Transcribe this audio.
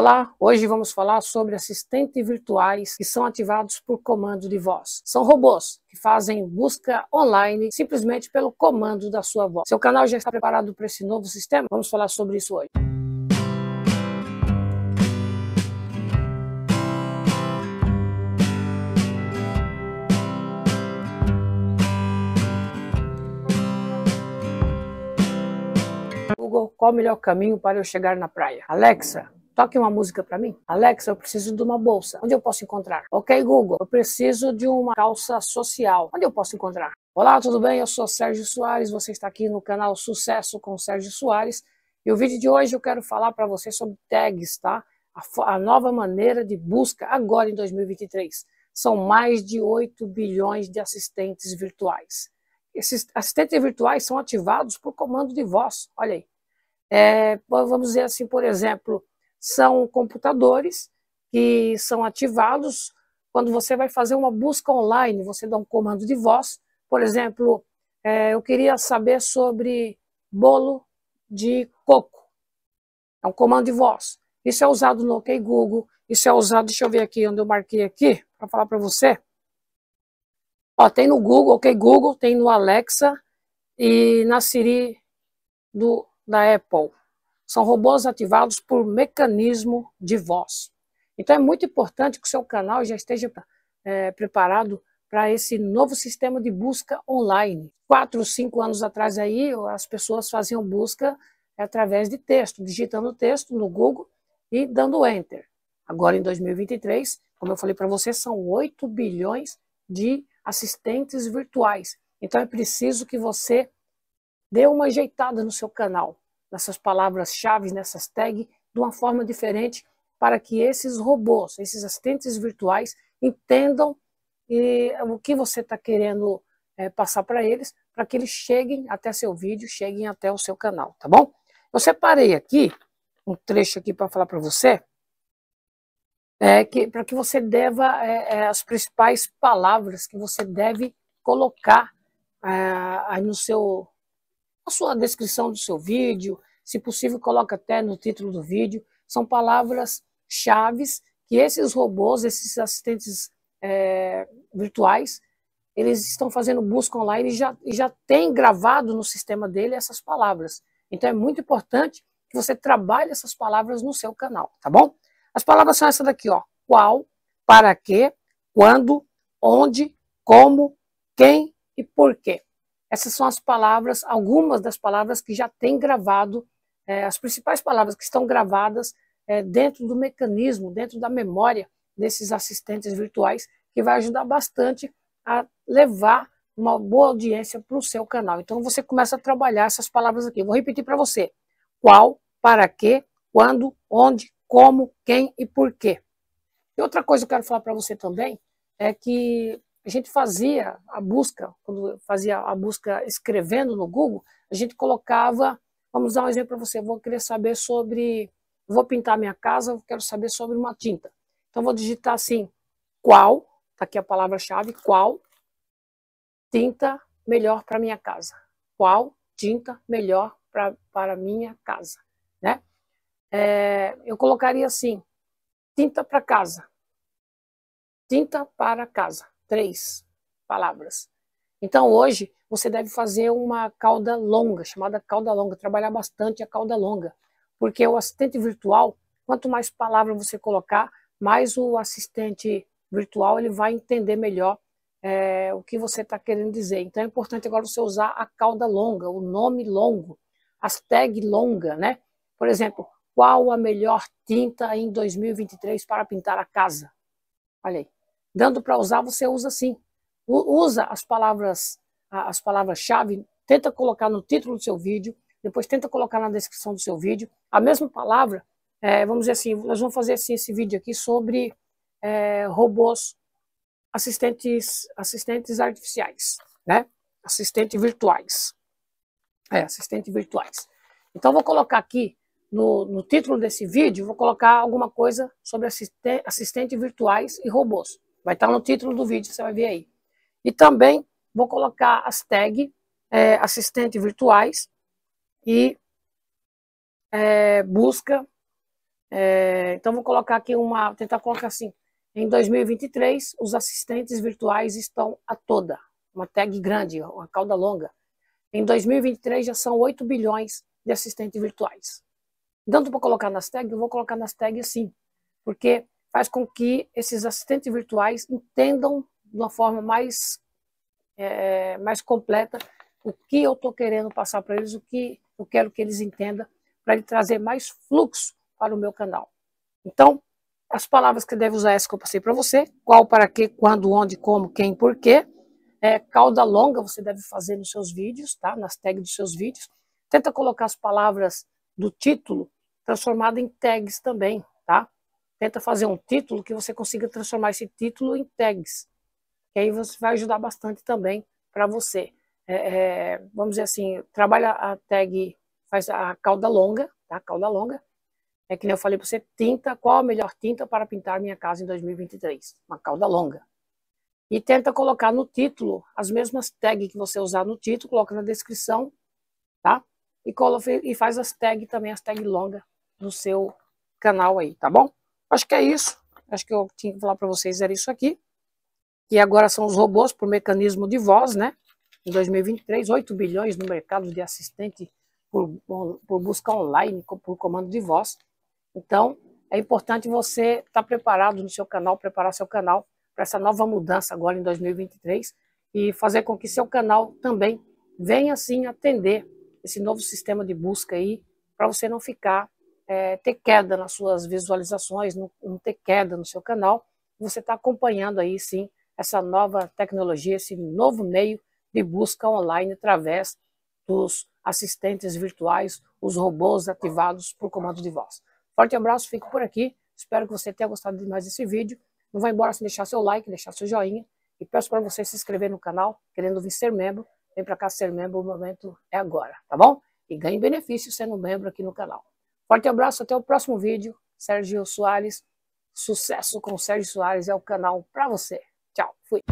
Olá, hoje vamos falar sobre assistentes virtuais que são ativados por comando de voz. São robôs que fazem busca online simplesmente pelo comando da sua voz. Seu canal já está preparado para esse novo sistema? Vamos falar sobre isso hoje. Google, qual o melhor caminho para eu chegar na praia? Alexa, toque uma música para mim. Alexa, eu preciso de uma bolsa. Onde eu posso encontrar? Ok, Google, eu preciso de uma calça social. Onde eu posso encontrar? Olá, tudo bem? Eu sou Sérgio Soares, você está aqui no canal Sucesso com Sérgio Soares. E o vídeo de hoje eu quero falar para você sobre tags, tá? A, a nova maneira de busca agora em 2023. São mais de 8 bilhões de assistentes virtuais. Esses assistentes virtuais são ativados por comando de voz. Olha aí. É, vamos dizer assim, por exemplo, são computadores que são ativados quando você vai fazer uma busca online, você dá um comando de voz, por exemplo, é, eu queria saber sobre bolo de coco. É um comando de voz. Isso é usado no OK Google, isso é usado, deixa eu ver aqui onde eu marquei aqui, para falar para você. Ó, tem no Google, OK Google, tem no Alexa e na Siri do da Apple. São robôs ativados por mecanismo de voz. Então é muito importante que o seu canal já esteja é, preparado para esse novo sistema de busca online. Quatro, cinco anos atrás aí, as pessoas faziam busca através de texto, digitando texto no Google e dando Enter. Agora, em 2023, como eu falei para você, são 8 bilhões de assistentes virtuais. Então é preciso que você dê uma ajeitada no seu canal, nessas palavras-chave, nessas tags, de uma forma diferente, para que esses robôs, esses assistentes virtuais, entendam e, o que você está querendo é, passar para eles, para que eles cheguem até seu vídeo, cheguem até o seu canal, tá bom? Eu separei aqui um trecho aqui para falar para você, é, que, para que você deva é, as principais palavras que você deve colocar aí no seu a sua descrição do seu vídeo, se possível, coloca até no título do vídeo. São palavras-chave que esses robôs, esses assistentes é, virtuais, eles estão fazendo busca online e já, já tem gravado no sistema dele essas palavras. Então é muito importante que você trabalhe essas palavras no seu canal, tá bom? As palavras são essas daqui, ó. Qual, para quê, quando, onde, como, quem e por quê. Essas são as palavras, algumas das palavras que já tem gravado, é, as principais palavras que estão gravadas é, dentro do mecanismo, dentro da memória desses assistentes virtuais, que vai ajudar bastante a levar uma boa audiência para o seu canal. Então você começa a trabalhar essas palavras aqui. vou repetir para você. Qual, para quê, quando, onde, como, quem e por quê. E outra coisa que eu quero falar para você também é que a gente fazia a busca, quando fazia a busca escrevendo no Google, a gente colocava, vamos dar um exemplo para você, vou querer saber sobre, vou pintar minha casa, quero saber sobre uma tinta. Então vou digitar assim, qual, está aqui a palavra-chave, qual tinta melhor para minha casa. Qual tinta melhor pra, para minha casa, né? É, eu colocaria assim, tinta para casa, tinta para casa três palavras. Então hoje você deve fazer uma cauda longa, chamada cauda longa, trabalhar bastante a cauda longa, porque o assistente virtual, quanto mais palavras você colocar, mais o assistente virtual ele vai entender melhor é, o que você está querendo dizer. Então é importante agora você usar a cauda longa, o nome longo, as tags longa, né? Por exemplo, qual a melhor tinta em 2023 para pintar a casa? Olha aí dando para usar, você usa sim. Usa as palavras, as palavras-chave, tenta colocar no título do seu vídeo, depois tenta colocar na descrição do seu vídeo. A mesma palavra, é, vamos dizer assim, nós vamos fazer assim, esse vídeo aqui sobre é, robôs assistentes, assistentes artificiais, né? Assistentes virtuais. É, assistentes virtuais. Então, vou colocar aqui no, no título desse vídeo, vou colocar alguma coisa sobre assistente, assistentes virtuais e robôs. Vai estar no título do vídeo, você vai ver aí. E também vou colocar as tags é, virtuais e é, busca É, então vou colocar aqui uma, tentar colocar assim. Em 2023, os assistentes virtuais estão a toda. Uma tag grande, uma cauda longa. Em 2023 já são 8 bilhões de assistentes virtuais. Dando para colocar nas tags, eu vou colocar nas tags assim, porque faz com que esses assistentes virtuais entendam de uma forma mais, é, mais completa o que eu estou querendo passar para eles, o que eu quero que eles entendam, para ele trazer mais fluxo para o meu canal. Então, as palavras que deve usar essa que eu passei para você, qual, para que, quando, onde, como, quem, porquê. É, cauda longa você deve fazer nos seus vídeos, tá? nas tags dos seus vídeos. Tenta colocar as palavras do título transformado em tags também, tá? Tenta fazer um título que você consiga transformar esse título em tags, que aí você vai ajudar bastante também para você. É, é, vamos dizer assim, trabalha a tag, faz a cauda longa, tá? Cauda longa. É que nem eu falei para você, tinta, qual a melhor tinta para pintar minha casa em 2023? Uma cauda longa. E tenta colocar no título as mesmas tags que você usar no título, coloca na descrição, tá? E, coloca, e faz as tags também, as tags longas no seu canal aí, tá bom? Acho que é isso. Acho que eu tinha que falar para vocês era isso aqui. E agora são os robôs por mecanismo de voz, né? Em 2023, 8 bilhões no mercado de assistente por, por busca online, por comando de voz. Então, é importante você estar tá preparado no seu canal, preparar seu canal para essa nova mudança agora em 2023 e fazer com que seu canal também venha assim atender esse novo sistema de busca aí, para você não ficar é, ter queda nas suas visualizações, não, não ter queda no seu canal. Você está acompanhando aí sim essa nova tecnologia, esse novo meio de busca online através dos assistentes virtuais, os robôs ativados por comando de voz. Forte abraço, fico por aqui. Espero que você tenha gostado de mais desse vídeo. Não vai embora sem deixar seu like, deixar seu joinha. E peço para você se inscrever no canal, querendo vir ser membro. Vem para cá ser membro, o momento é agora, tá bom? E ganhe benefício sendo membro aqui no canal. Forte abraço, até o próximo vídeo. Sérgio Soares, sucesso com Sérgio Soares é o canal para você. Tchau, fui.